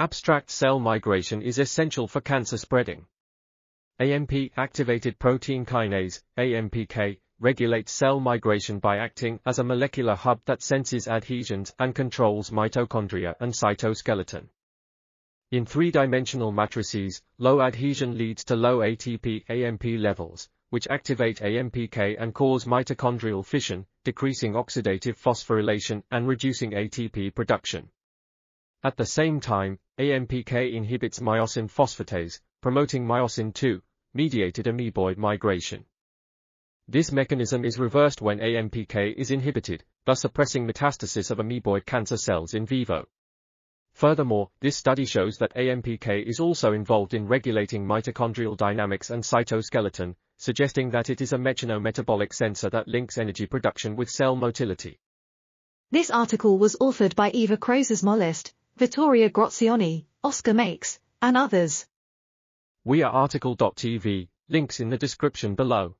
Abstract cell migration is essential for cancer spreading. AMP-activated protein kinase, AMPK, regulates cell migration by acting as a molecular hub that senses adhesions and controls mitochondria and cytoskeleton. In three-dimensional matrices, low adhesion leads to low ATP AMP levels, which activate AMPK and cause mitochondrial fission, decreasing oxidative phosphorylation and reducing ATP production. At the same time, AMPK inhibits myosin phosphatase, promoting myosin 2, mediated amoeboid migration. This mechanism is reversed when AMPK is inhibited, thus suppressing metastasis of amoeboid cancer cells in vivo. Furthermore, this study shows that AMPK is also involved in regulating mitochondrial dynamics and cytoskeleton, suggesting that it is a mechanometabolic sensor that links energy production with cell motility. This article was authored by Eva Crosas-Molist, Vittoria Graziani, Oscar Maiques, and others. We are RTCL.TV, links in the description below.